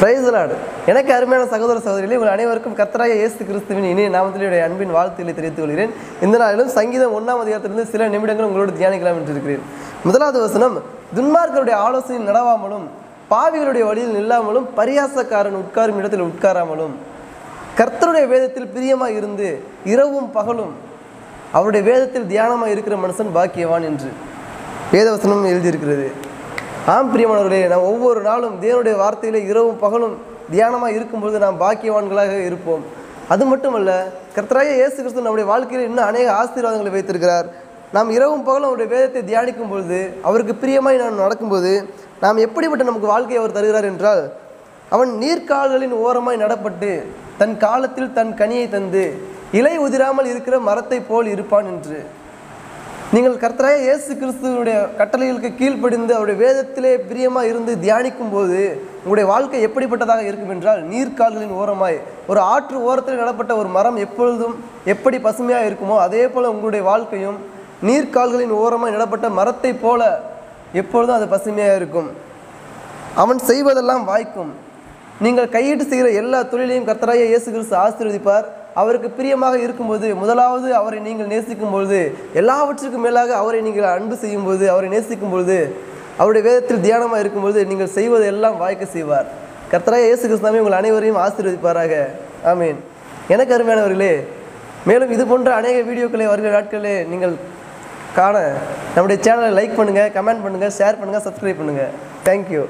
பிரைஸ்லாடு எனக்கு அருமையான சகோதர சகோதரிகளே உங்கள் அனைவருக்கும் கத்தராய இயேசு கிறிஸ்துவின் இனிய நாமத்திலேயே அன்பின் வாழ்த்துக்களை தெரிவித்துக் கொள்கிறேன். இந்த நாளிலும் சங்கீதம் ஒன்றாம் அதிகாரத்திலிருந்து சில நிமிடங்கள் உங்களோடு தியானிக்கலாம் என்று இருக்கிறேன். முதலாவது வசனம் துன்மார்களுடைய ஆலோசனை நடவாமலும் பாவிகளுடைய வழியில் நில்லாமலும் பரியாசக்காரன் உட்காரும் இடத்தில் உட்காராமலும் கர்த்தருடைய வேதத்தில் பிரியமாக இருந்து இரவும் பகலும் அவருடைய வேதத்தில் தியானமாக இருக்கிற மனுஷன் பாக்கியவான் என்று வேதவசனம் எழுதியிருக்கிறது. ஆம் பிரியமானவர்களே நாம் ஒவ்வொரு நாளும் தேவனுடைய வார்த்தையிலே இரவும் பகலும் தியானமாக இருக்கும்பொழுது நாம் பாக்கியவான்களாக இருப்போம். அது மட்டுமல்ல கர்த்தராய இயேசு கிறிஸ்து நம்முடைய வாழ்க்கையில் இன்னும் அநேக ஆசீர்வாதங்களை வைத்திருக்கிறார். நாம் இரவும் பகலும் அவருடைய வேதத்தை தியானிக்கும் பொழுது அவருக்கு பிரியமாய் நாம் நடக்கும்போது நாம் எப்படிப்பட்ட நமக்கு வாழ்க்கையை அவர் தருகிறார் என்றால் அவன் நீர்க்கால்களின் ஓரமாய் நடப்பட்டு தன் காலத்தில் தன் கனியை தந்து இலை உதிராமல் இருக்கிற மரத்தை போல் இருப்பான் என்று. நீங்கள் கர்த்தராய இயேசு கிறிஸ்துவனுடைய கட்டளைகளுக்கு கீழ்ப்படிந்து அவருடைய வேதத்திலே பிரியமாக இருந்து தியானிக்கும் போது உங்களுடைய வாழ்க்கை எப்படிப்பட்டதாக இருக்கும் என்றால் நீர்க்கால்களின் ஓரமாய் ஒரு ஆற்று ஓரத்தில் நடப்பட்ட ஒரு மரம் எப்பொழுதும் எப்படி பசுமையாக இருக்குமோ அதே போல் உங்களுடைய வாழ்க்கையும் நீர்க்கால்களின் ஓரமாய் நடப்பட்ட மரத்தை போல எப்பொழுதும் அது பசுமையாக இருக்கும். அவன் செய்வதெல்லாம் வாய்க்கும். நீங்கள் கையிட்டு செய்கிற எல்லா தொழிலையும் கர்த்தராய இயேசு கிறிஸ்து ஆசீர்வதிப்பார். அவருக்கு பிரியமாக இருக்கும்போது முதலாவது அவரை நீங்கள் நேசிக்கும் பொழுது எல்லாவற்றுக்கும் மேலாக அவரை நீங்கள் அன்பு செய்யும் பொழுது அவரை நேசிக்கும் பொழுது அவருடைய வேதத்தில் தியானமாக இருக்கும்பொழுது நீங்கள் செய்வது எல்லாம் வாய்க்க செய்வார். கர்த்தராக இயேசு கிறிஸ்துவே உங்கள் அனைவரையும் ஆசீர்வதிப்பாராக. ஆமீன். எனக்கு அருமையானவர்களே மேலும் இது போன்ற அநேக வீடியோக்களை வருகிற நாட்களே நீங்கள் காண நம்முடைய சேனலை லைக் பண்ணுங்கள் கமெண்ட் பண்ணுங்கள் ஷேர் பண்ணுங்கள் சப்ஸ்கிரைப் பண்ணுங்கள் தேங்க்யூ